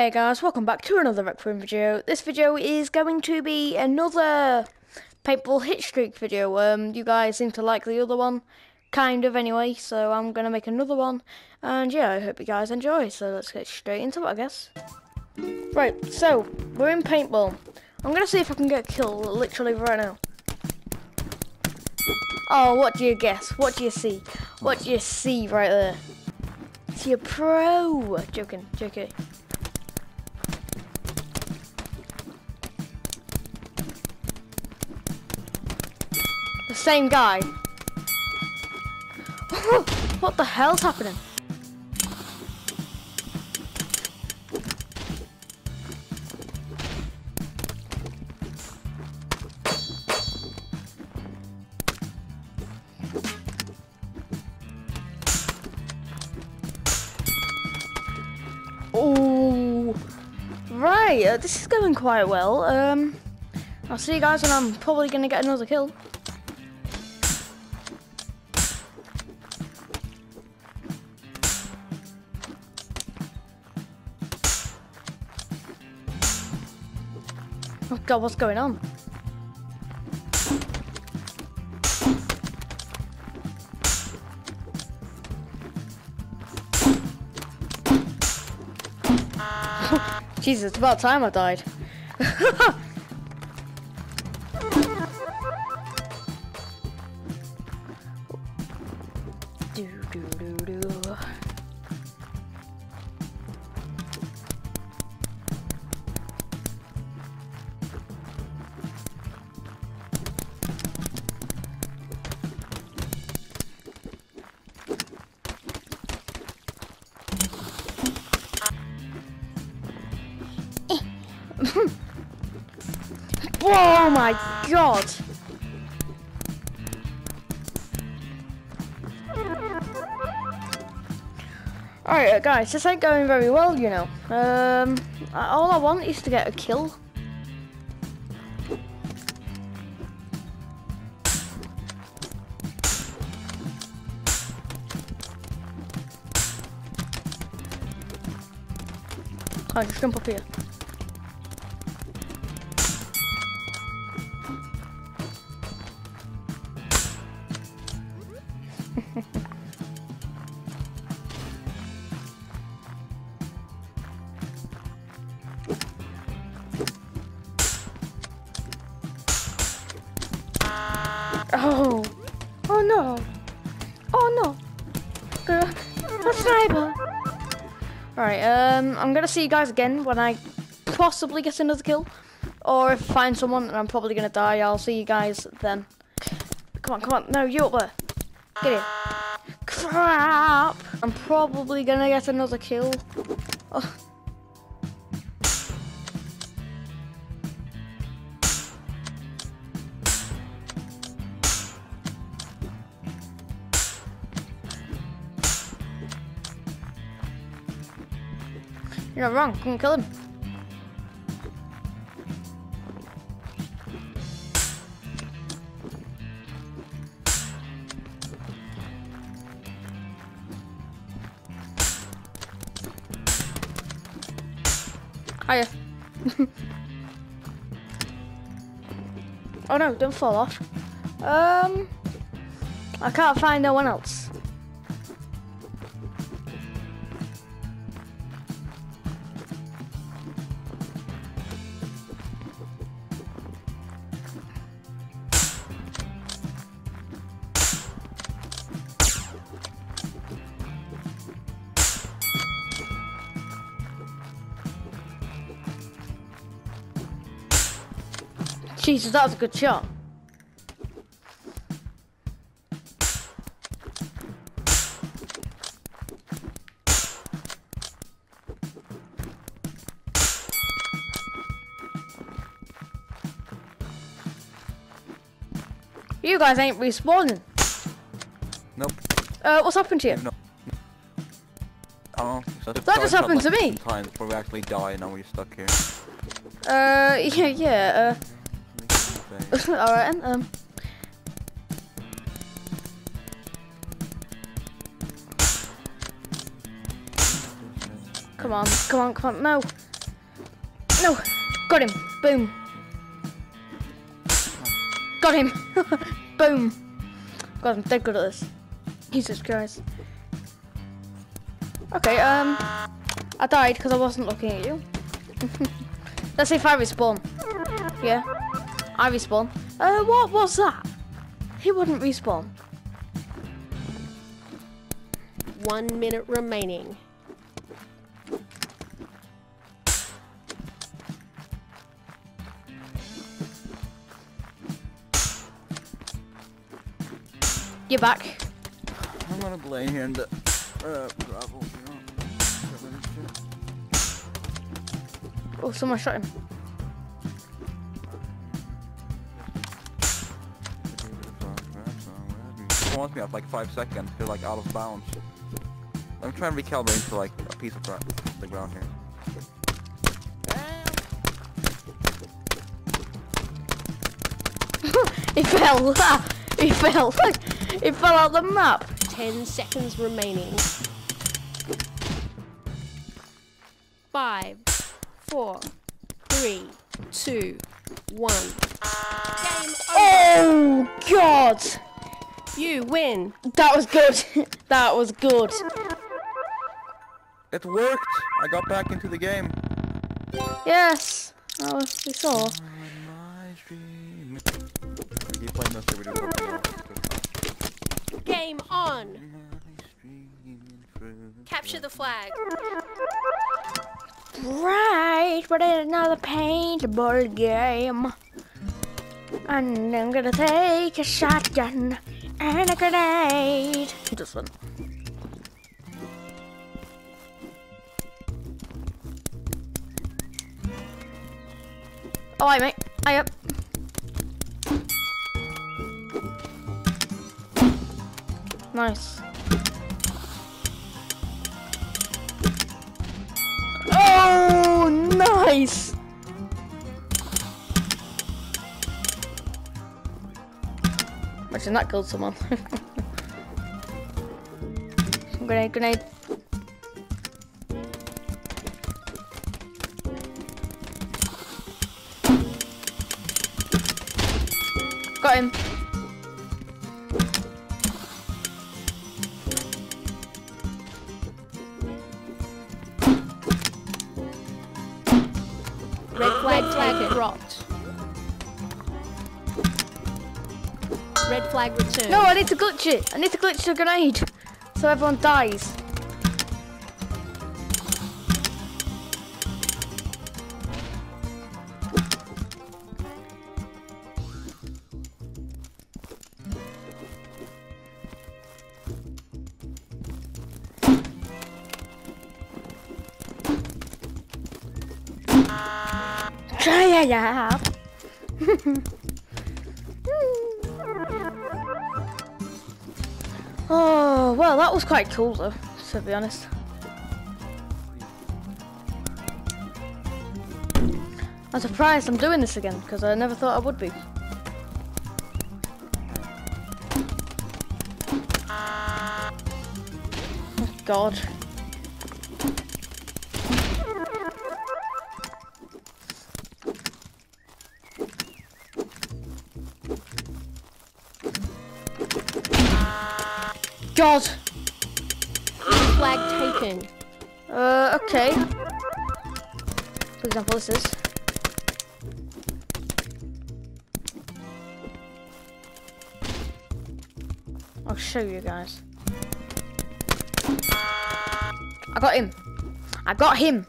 Hey guys, welcome back to another Rec Room video. This video is going to be another paintball hit streak video. Um, you guys seem to like the other one, kind of anyway, so I'm going to make another one. And yeah, I hope you guys enjoy, so let's get straight into it, I guess. Right, so, we're in paintball. I'm going to see if I can get a kill literally right now. Oh, what do you guess? What do you see? What do you see right there? See a pro! Joking, joking. Same guy. what the hell's happening? Oh, right. Uh, this is going quite well. Um, I'll see you guys when I'm probably going to get another kill. Oh god, what's going on? Jesus, it's about time I died. god! Alright uh, guys, this ain't going very well, you know. Um, uh, all I want is to get a kill. I'll just jump up here. Alright, um, I'm gonna see you guys again when I possibly get another kill. Or if I find someone and I'm probably gonna die, I'll see you guys then. Come on, come on, no, you up there. Get in. Crap! I'm probably gonna get another kill. Oh. You're wrong. Come and kill him. Hiya. oh no, don't fall off. Um, I can't find no one else. Jesus, that was a good shot. You guys ain't respawning. Nope. Uh, what's happened to you? No. Oh, so That just happened to me. Times before we actually die, and now we're stuck here. Uh, yeah, yeah, uh, alright, um, Come on, come on, come on. No. No! Got him! Boom! Got him! Boom! God, I'm dead good at this. Jesus Christ. Okay, um... I died because I wasn't looking at you. Let's see if I respawn. Yeah. I respawn. Uh, what was that? He wouldn't respawn. One minute remaining. You're back. I'm gonna lay here in the uh, gravel. Oh, someone shot him. Wants me up like five seconds. You're like out of bounds. I'm trying to recalibrate to like a piece of gra- the ground here. he fell. he fell. he fell out the map. Ten seconds remaining. Five, four, three, two, one. Game over. Oh God! You win. That was good. that was good. It worked! I got back into the game. Yes. That was, we saw. On my stream. I keep playing this every day for a while. Game on. My stream through Capture the flag. Right, but in another paintball game. And I'm gonna take a shotgun and a grenade. Just one. Oh, hi, mate. Hi, up. Nice. Oh, nice. Imagine that killed someone. grenade, grenade. Got him. Red flag returned. No, I need to glitch it. I need to glitch the grenade. So everyone dies. Try it out. Oh, well, that was quite cool though, to be honest. I'm surprised I'm doing this again, because I never thought I would be. God. God! Flag taken. Uh, okay. For example, this is. I'll show you guys. I got him. I got him.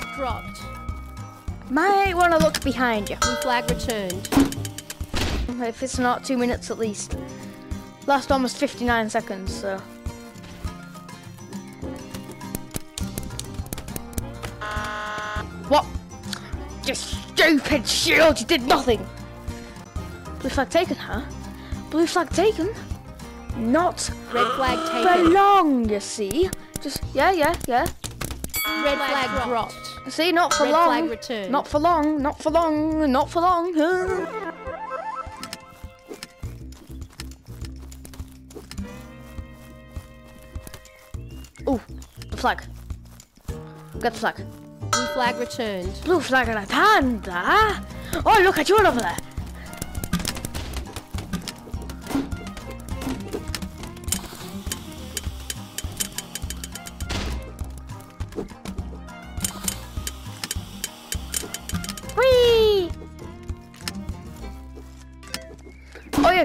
Flag dropped. Might want to look behind you. Blue flag returned. If it's not two minutes at least. Last one was 59 seconds, so. What? You stupid shield, you did nothing! Blue flag taken, huh? Blue flag taken? Not Red flag taken. for long, you see? Just, yeah, yeah, yeah. Red flag dropped. See, not for Red long. flag returned. Not for long. Not for long. Not for long. Ooh, the flag. Get the flag. Blue flag returned. Blue flag in a panda. Oh, look at you over there.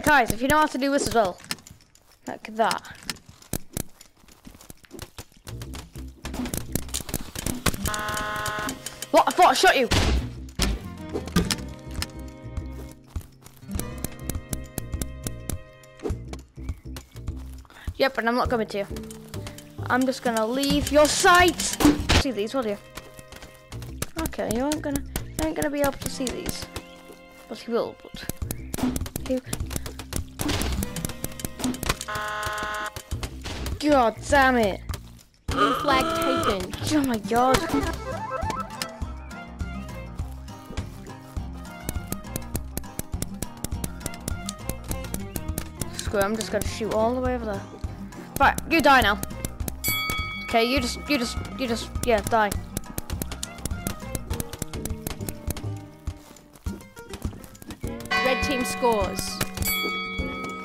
Guys, if you know how to do this as well, like that. What? I thought I shot you. Yep, and I'm not coming to you. I'm just gonna leave your sight. See these, will you? Okay, you aren't gonna, you ain't gonna be able to see these. But you will, but. God damn it! Blue flag taken. Oh my god! Screw it, I'm just gonna shoot all the way over there. Right, you die now. Okay, you just, you just, you just, yeah, die. Red team scores.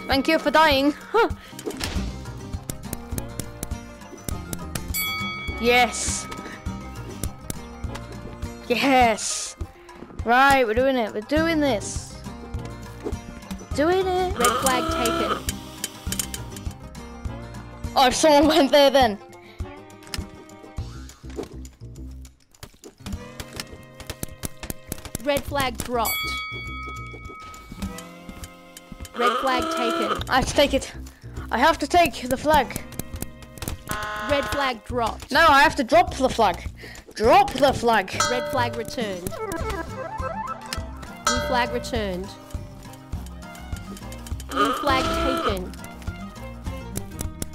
Thank you for dying. Yes. Yes. Right, we're doing it. We're doing this. Doing it. Red flag taken. Oh, if someone went there then. Red flag dropped. Red flag taken. I have to take it. I have to take the flag. Red flag dropped. No, I have to drop the flag. Drop the flag. Red flag returned. Blue flag returned. Blue flag taken.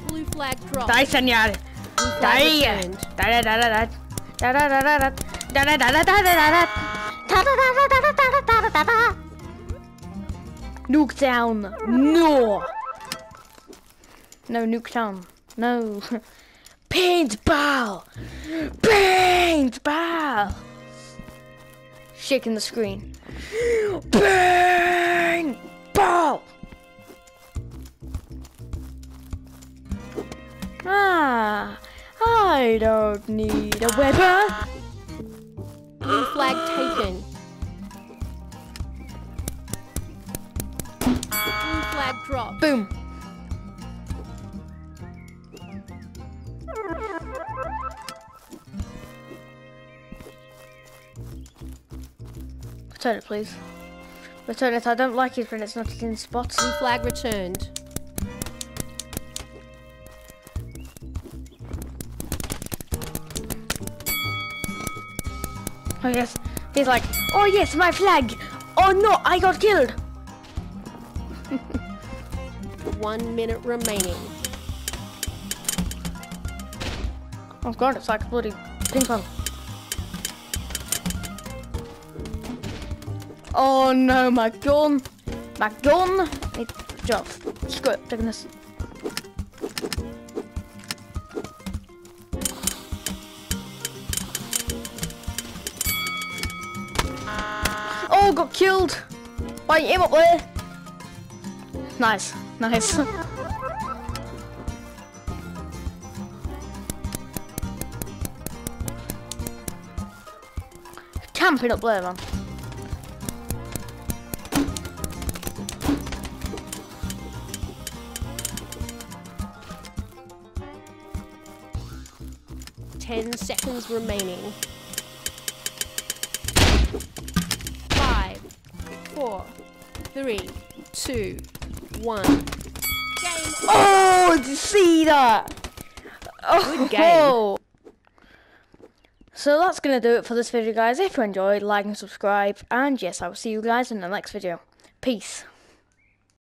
Blue flag dropped. Die, senor. Blue flag Die. returned. Da da da da da. Da da da da da. Da da da da da da da da. Da da da da da da da da da da. Nuke down. No. No, nuke down. No. Paintball. Paintball. Shaking the screen. Paintball. Ah, I don't need a weapon. Blue flag taken. Blue flag dropped. Boom. Return it, please. Return it. I don't like it when it's not in spots. Blue flag returned. Oh yes. He's like, oh yes, my flag. Oh no, I got killed. One minute remaining. Oh god, it's like bloody ping pong. Oh no, my gun. My gun. It dropped. Screw it, taking this. Oh, got killed by him up there. Nice, nice. Camping up there, man. Ten seconds remaining. Five, four, three, two, one. Game Oh, did you see that? Oh, Good game. So that's going to do it for this video, guys. If you enjoyed, like and subscribe. And yes, I will see you guys in the next video. Peace.